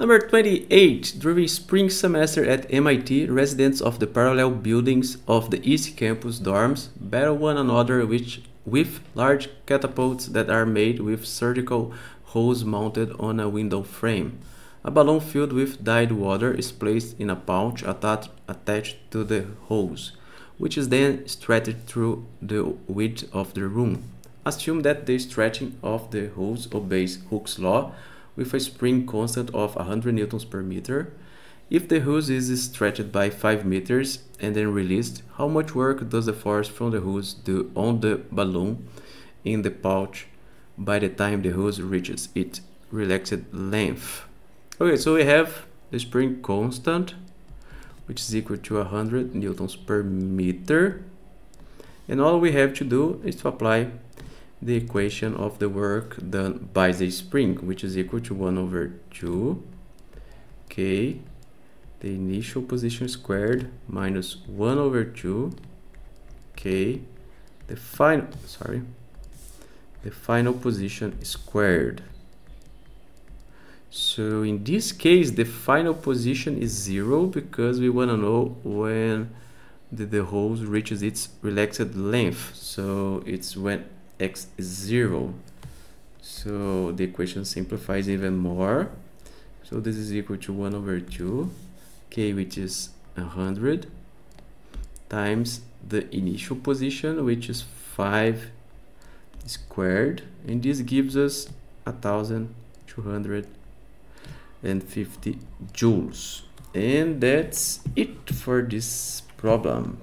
Number 28. During spring semester at MIT, residents of the parallel buildings of the East Campus dorms battle one another with, with large catapults that are made with surgical hose mounted on a window frame. A balloon filled with dyed water is placed in a pouch attached to the hose, which is then stretched through the width of the room. Assume that the stretching of the hose obeys Hooke's law with a spring constant of 100 newtons per meter. If the hose is stretched by 5 meters and then released, how much work does the force from the hose do on the balloon in the pouch by the time the hose reaches its relaxed length? Okay, so we have the spring constant, which is equal to 100 newtons per meter. And all we have to do is to apply the equation of the work done by the spring, which is equal to 1 over 2 k the initial position squared minus 1 over 2 k the final sorry the final position squared. So in this case the final position is 0 because we want to know when the, the hose reaches its relaxed length. So it's when x is 0 so the equation simplifies even more. So this is equal to 1 over 2 k which is 100 times the initial position which is 5 squared. And this gives us 1250 joules. And that's it for this problem